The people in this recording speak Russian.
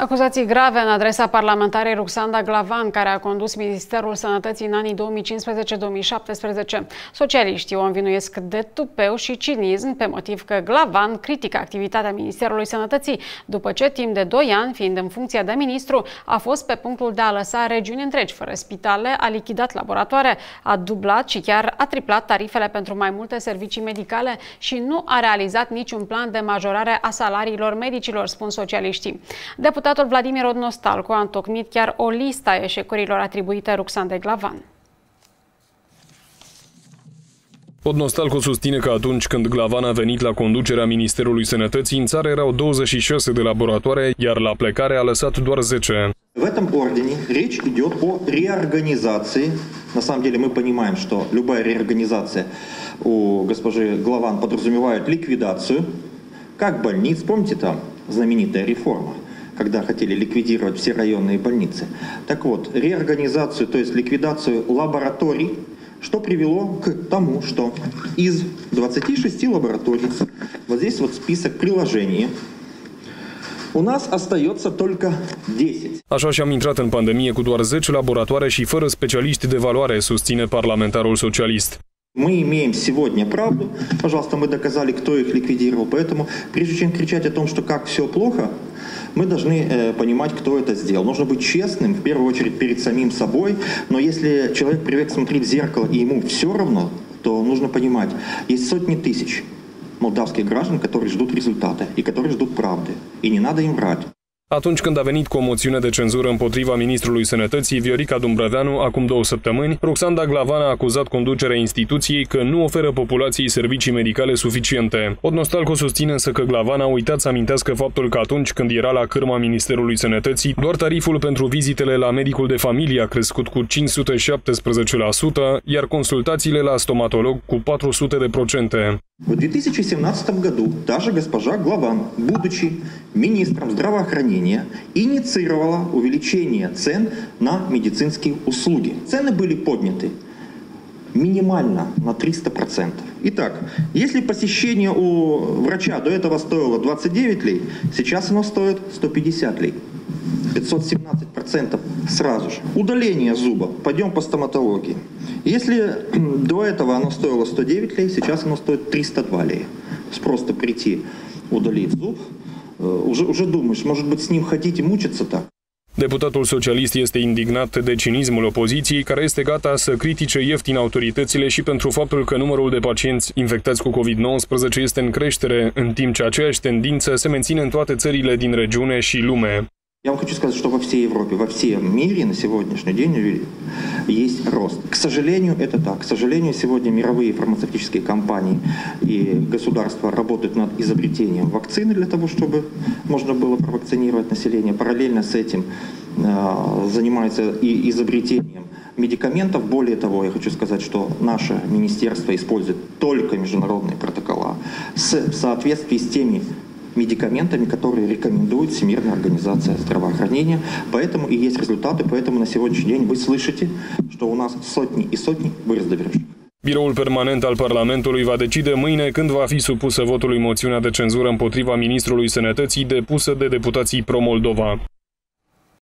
Acuzații grave în adresa parlamentarei Ruxanda Glavan, care a condus Ministerul Sănătății în anii 2015-2017. Socialiștii o învinuiesc de tupeu și cinism pe motiv că Glavan critică activitatea Ministerului Sănătății, după ce timp de 2 ani, fiind în funcția de ministru, a fost pe punctul de a lăsa regiuni întregi fără spitale, a lichidat laboratoare, a dublat și chiar a triplat tarifele pentru mai multe servicii medicale și nu a realizat niciun plan de majorare a salariilor medicilor, spun socialiștii. Deputat Deputatul Vladimir Odnostalcu a întocmit chiar o listă a eșecurilor atribuite Ruxandei Glavan. Odnostalcu susține că atunci când Glavan a venit la conducerea Ministerului Sănătății, în țară erau 26 de laboratoare, iar la plecare a lăsat doar 10. В этом ордене речь идет о реорганизации. На самом деле мы понимаем, что любая реорганизация у госпожи Главан подразумевает ликвидацию, как больниц. Помните там знаменитая реформа? когда хотели ликвидировать все районные больницы. Так вот, реорганизацию, то есть ликвидацию лабораторий, что привело к тому, что из 26 лабораторий, вот здесь вот список приложений, у нас остается только 10. Așa și-am intrat în pandemie cu doar 10 laboratoare și fără specialiști de valoare, susține parlamentarul socialist. Мы имеем сегодня правду. Пожалуйста, мы доказали, кто их ликвидировал. Поэтому, прежде чем кричать о том, что как все плохо, мы должны э, понимать, кто это сделал. Нужно быть честным, в первую очередь, перед самим собой. Но если человек привык смотреть в зеркало и ему все равно, то нужно понимать, есть сотни тысяч молдавских граждан, которые ждут результаты и которые ждут правды. И не надо им врать. Atunci când a venit cu o moțiune de cenzură împotriva ministrului sănătății, Viorica Dumbrăveanu, acum două săptămâni, Roxanda Glavan a acuzat conducerea instituției că nu oferă populației servicii medicale suficiente. Odnostalco susține însă că Glavan a uitat să amintească faptul că atunci când era la cârma Ministerului Sănătății, doar tariful pentru vizitele la medicul de familie a crescut cu 517%, iar consultațiile la stomatolog cu 400%. В 2017 году даже госпожа Главан, будучи министром здравоохранения, инициировала увеличение цен на медицинские услуги. Цены были подняты минимально на 300%. Итак, если посещение у врача до этого стоило 29 лей, сейчас оно стоит 150 лей. 517% сразу же. Удаление зуба. Пойдем по стоматологии. Если до этого оно стоило 109 лей, сейчас оно стоит 302 лей. Просто прийти, удалить зуб, уже, уже думаешь, может быть, с ним ходить и мучиться так. Deputatul socialist este indignat de cinismul opoziției, care este gata să critique ieftin autoritățile și pentru faptul că numărul de pacienți infectați cu COVID-19 este în creștere, în timp ce aceeași tendință se menține în toate țările din regiune și lume. Я вам хочу сказать, что во всей Европе, во всем мире на сегодняшний день есть рост. К сожалению, это так. К сожалению, сегодня мировые фармацевтические компании и государства работают над изобретением вакцины для того, чтобы можно было провакцинировать население. Параллельно с этим э, занимаются и изобретением медикаментов. Более того, я хочу сказать, что наше министерство использует только международные протокола в соответствии с теми медикаментами, которые рекомендует Всемирная организация здравоохранения. Поэтому и есть результаты, поэтому на сегодняшний день вы слышите, что у нас сотни и сотни выздоровевших. Biroul permanent al Parlamentului va decide mâine când va fi supusă votului moțiunea de cenzură împotriva ministrului sănătății depusă de deputații pro-Moldova.